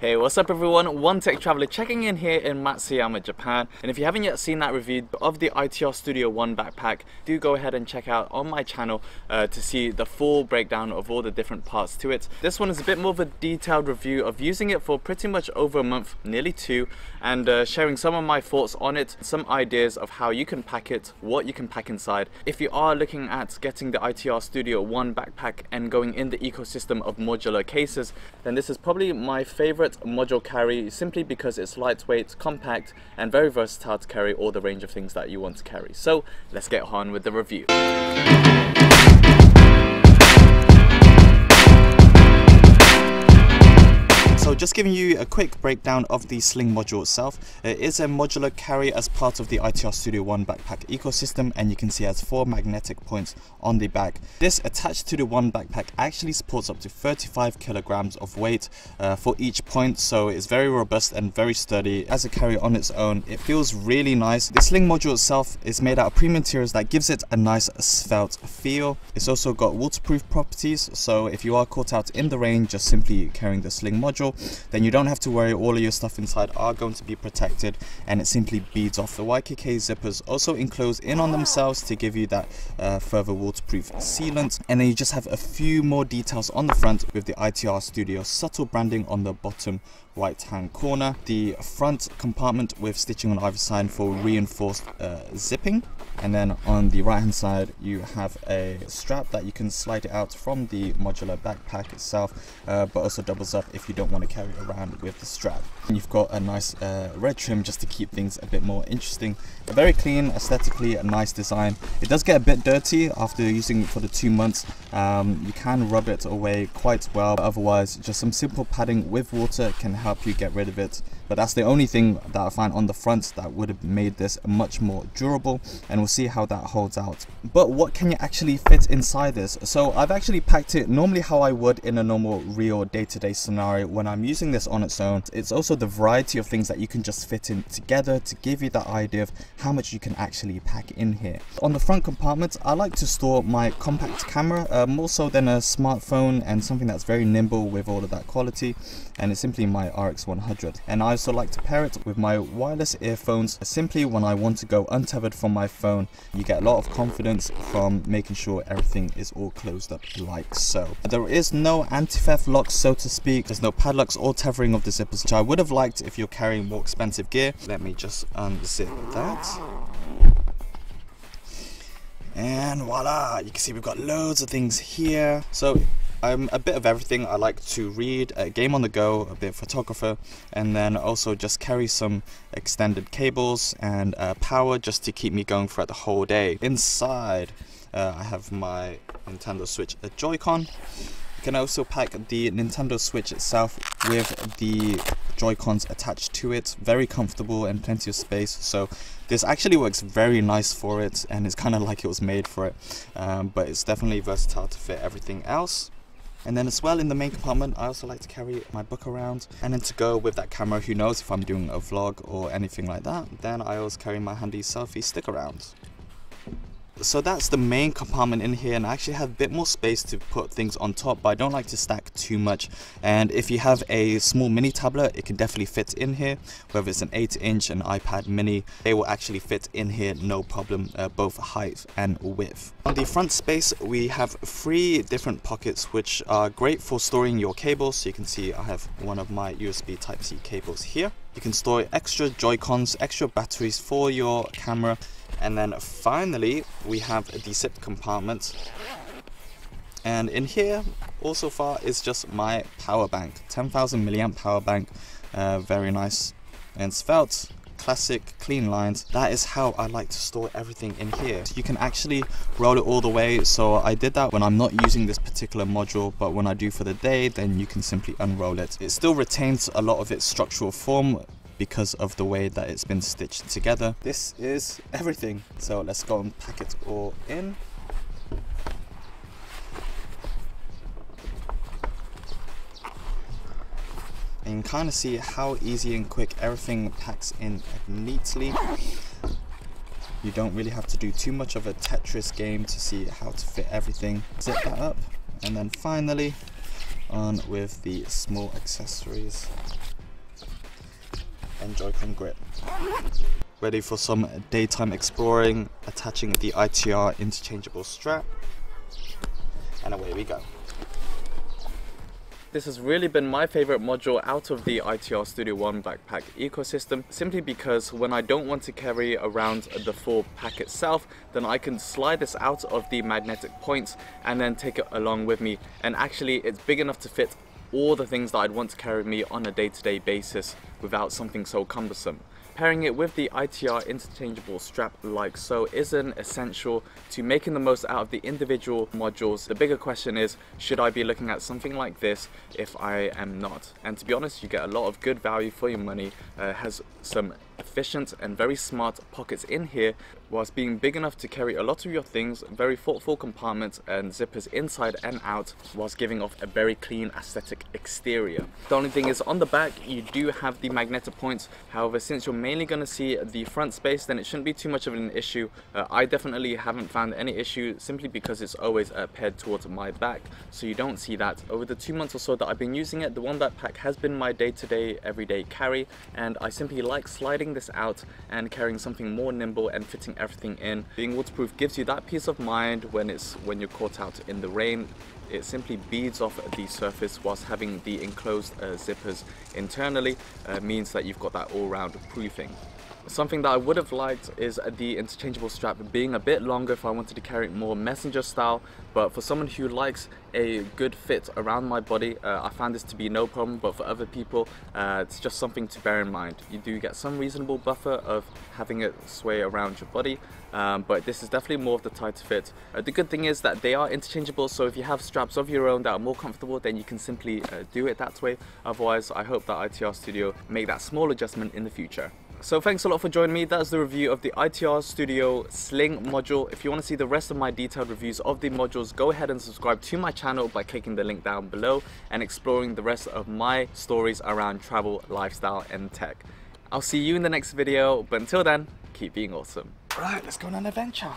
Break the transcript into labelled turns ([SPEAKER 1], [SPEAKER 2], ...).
[SPEAKER 1] Hey, what's up everyone? One Tech Traveler checking in here in Matsuyama, Japan. And if you haven't yet seen that review of the ITR Studio One backpack, do go ahead and check out on my channel uh, to see the full breakdown of all the different parts to it. This one is a bit more of a detailed review of using it for pretty much over a month, nearly two, and uh, sharing some of my thoughts on it, some ideas of how you can pack it, what you can pack inside. If you are looking at getting the ITR Studio One backpack and going in the ecosystem of modular cases, then this is probably my favorite module carry simply because it's lightweight, compact and very versatile to carry all the range of things that you want to carry. So let's get on with the review. Just giving you a quick breakdown of the sling module itself. It is a modular carry as part of the ITR Studio One backpack ecosystem and you can see it has four magnetic points on the back. This attached to the One backpack actually supports up to 35 kilograms of weight uh, for each point so it's very robust and very sturdy. As a carry on its own it feels really nice. The sling module itself is made out of premium materials that gives it a nice svelte feel. It's also got waterproof properties so if you are caught out in the rain just simply carrying the sling module then you don't have to worry all of your stuff inside are going to be protected and it simply beads off. The YKK zippers also enclose in on themselves to give you that uh, further waterproof sealant and then you just have a few more details on the front with the ITR Studio subtle branding on the bottom right hand corner. The front compartment with stitching on either side for reinforced uh, zipping and then on the right hand side you have a strap that you can slide it out from the modular backpack itself uh, but also doubles up if you don't want to carry it around with the strap. And you've got a nice uh, red trim just to keep things a bit more interesting. A Very clean, aesthetically a nice design. It does get a bit dirty after using it for the two months. Um, you can rub it away quite well, but otherwise just some simple padding with water can help you get rid of it but that's the only thing that I find on the front that would have made this much more durable and we'll see how that holds out. But what can you actually fit inside this? So I've actually packed it normally how I would in a normal real day-to-day -day scenario when I'm using this on its own. It's also the variety of things that you can just fit in together to give you that idea of how much you can actually pack in here. On the front compartment, I like to store my compact camera uh, more so than a smartphone and something that's very nimble with all of that quality and it's simply my RX 100 and I also like to pair it with my wireless earphones simply when I want to go untethered from my phone you get a lot of confidence from making sure everything is all closed up like so. There is no anti-theft locks so to speak, there's no padlocks or tethering of the zippers which I would have liked if you're carrying more expensive gear. Let me just unzip that. And voila, you can see we've got loads of things here. So I'm a bit of everything. I like to read, a game on the go, a bit of photographer, and then also just carry some extended cables and uh, power just to keep me going throughout the whole day. Inside, uh, I have my Nintendo Switch Joy-Con. You can also pack the Nintendo Switch itself with the Joy-Cons attached to it. Very comfortable and plenty of space. So this actually works very nice for it and it's kind of like it was made for it. Um, but it's definitely versatile to fit everything else. And then as well in the main compartment, I also like to carry my book around. And then to go with that camera, who knows if I'm doing a vlog or anything like that, then I always carry my handy selfie stick around so that's the main compartment in here and I actually have a bit more space to put things on top but I don't like to stack too much and if you have a small mini tablet it can definitely fit in here whether it's an 8 inch an iPad mini they will actually fit in here no problem uh, both height and width. On the front space we have three different pockets which are great for storing your cables so you can see I have one of my USB type C cables here. You can store extra Joy-Cons, extra batteries for your camera and then finally, we have the zip compartment. And in here, also far, is just my power bank. 10,000 milliamp power bank. Uh, very nice and svelte classic clean lines that is how I like to store everything in here you can actually roll it all the way so I did that when I'm not using this particular module but when I do for the day then you can simply unroll it it still retains a lot of its structural form because of the way that it's been stitched together. This is everything. So let's go and pack it all in. And you can kind of see how easy and quick everything packs in neatly. You don't really have to do too much of a Tetris game to see how to fit everything. Zip that up and then finally on with the small accessories and Joy-Con grip. Ready for some daytime exploring, attaching the ITR interchangeable strap, and away we go. This has really been my favorite module out of the ITR Studio One backpack ecosystem simply because when I don't want to carry around the full pack itself then I can slide this out of the magnetic points and then take it along with me and actually it's big enough to fit all the things that I'd want to carry with me on a day-to-day -day basis without something so cumbersome. Pairing it with the ITR interchangeable strap like so is an essential to making the most out of the individual modules. The bigger question is, should I be looking at something like this if I am not? And to be honest, you get a lot of good value for your money, uh, has some efficient and very smart pockets in here whilst being big enough to carry a lot of your things, very thoughtful compartments and zippers inside and out whilst giving off a very clean aesthetic exterior. The only thing is on the back you do have the magnetic points, however since you're mainly going to see the front space then it shouldn't be too much of an issue. Uh, I definitely haven't found any issue simply because it's always uh, paired towards my back so you don't see that. Over the two months or so that I've been using it, the one backpack has been my day-to-day -day, everyday carry and I simply like sliding this out and carrying something more nimble and fitting everything in. Being waterproof gives you that peace of mind when it's when you're caught out in the rain. It simply beads off the surface whilst having the enclosed uh, zippers internally uh, means that you've got that all-round proofing. Something that I would have liked is the interchangeable strap being a bit longer if I wanted to carry it more messenger style but for someone who likes a good fit around my body uh, I found this to be no problem but for other people uh, it's just something to bear in mind. You do get some reasonable buffer of having it sway around your body um, but this is definitely more of the tighter fit. Uh, the good thing is that they are interchangeable so if you have straps of your own that are more comfortable then you can simply uh, do it that way otherwise I hope that ITR Studio make that small adjustment in the future. So thanks a lot for joining me. That's the review of the ITR Studio Sling module. If you want to see the rest of my detailed reviews of the modules, go ahead and subscribe to my channel by clicking the link down below and exploring the rest of my stories around travel, lifestyle and tech. I'll see you in the next video, but until then, keep being awesome. Right, let's go on an adventure.